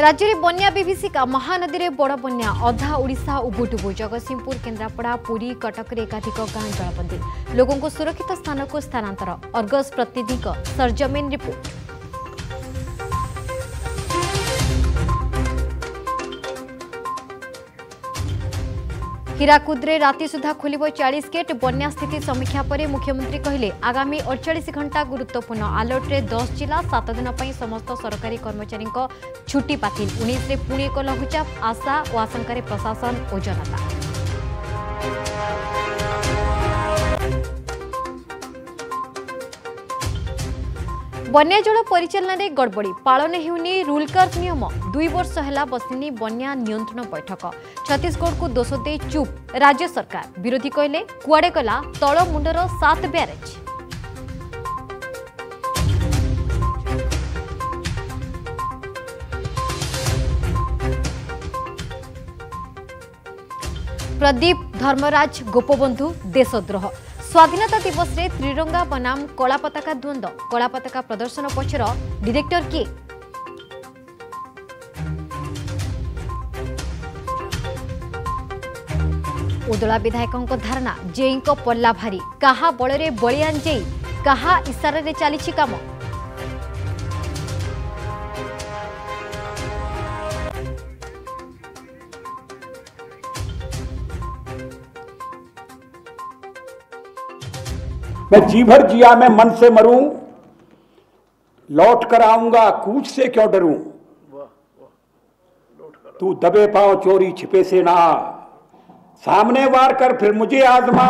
राज्य में बना विभीषिका महानदी में बड़ बना अधा ओा उबुटुबु जगत सिंहपुर केन्द्रापड़ा पुरी कटक एकाधिक गां जलबंदी लोकों सुरक्षित स्थान को स्थानातर अर्गस प्रतिनिधि सरजमीन रिपोर्ट हिराकुद्रे राति सुधा खोलियो चालीस गेट समीक्षा परे मुख्यमन्त्री कहिले आगामी अड़चाश घण्टा गुरुत्वपूर्ण आलर्ट्रे दस दिन समस्त सरकारी कर्मचारी छुट्टी पाइसे एक लघुचाप आशा प्रशासन जनता ବନ୍ୟାଜଳ ପରିଚାଳନାରେ ଗଡ଼ବଡ଼ି ପାଳନ ହେଉନି ରୁଲକର୍ଭ ନିୟମ ଦୁଇ ବର୍ଷ ହେଲା ବସିନି ବନ୍ୟା ନିୟନ୍ତ୍ରଣ ବୈଠକ ଛତିଶଗଡ଼କୁ ଦୋଷ ଦେଇ ଚୁପ୍ ରାଜ୍ୟ ସରକାର ବିରୋଧୀ କହିଲେ କୁଆଡ଼େ ଗଲା ତଳ ମୁଣ୍ଡର ସାତ ବ୍ୟାରେଜ୍ ପ୍ରଦୀପ ଧର୍ମରାଜ ଗୋପବନ୍ଧୁ ଦେଶଦ୍ରୋହ স্বাধীনতা দিবসে ত্রিরঙ্গা বনাম কলা পতাকা দ্বন্দ্ব কলা পতাকা প্রদর্শন পছর ডিরেক্টর কি ଉଦଳା ବିଧାୟକଙ୍କ ଧାରଣା ଜେଇଙ୍କ ପଲ୍ଲା ଭାରି କାହା ବଳରେ ବଳିଆନ ଜେଇ କାହା ଇସାରାରେ ଚାଲିଛି କାମ मैं भर जिया मैं मन से मरू लौट कर आऊंगा कूच से क्यों डरू तू दबे पाओ चोरी छिपे से ना सामने वार कर फिर मुझे आजमा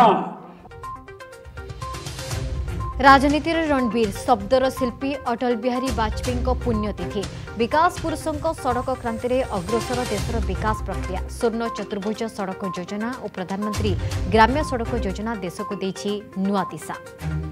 ରାଜନୀତିର ରଣବୀର ଶବ୍ଦର ଶିଳ୍ପୀ ଅଟଳ ବିହାରୀ ବାଜପେୟୀଙ୍କ ପୁଣ୍ୟତିଥି ବିକାଶ ପୁରୁଷଙ୍କ ସଡ଼କ କ୍ରାନ୍ତିରେ ଅଗ୍ରସର ଦେଶର ବିକାଶ ପ୍ରକ୍ରିୟା ସ୍ୱର୍ଣ୍ଣ ଚତୁର୍ଭୁଜ ସଡ଼କ ଯୋଜନା ଓ ପ୍ରଧାନମନ୍ତ୍ରୀ ଗ୍ରାମ୍ୟ ସଡ଼କ ଯୋଜନା ଦେଶକୁ ଦେଇଛି ନୂଆ ଦିଶା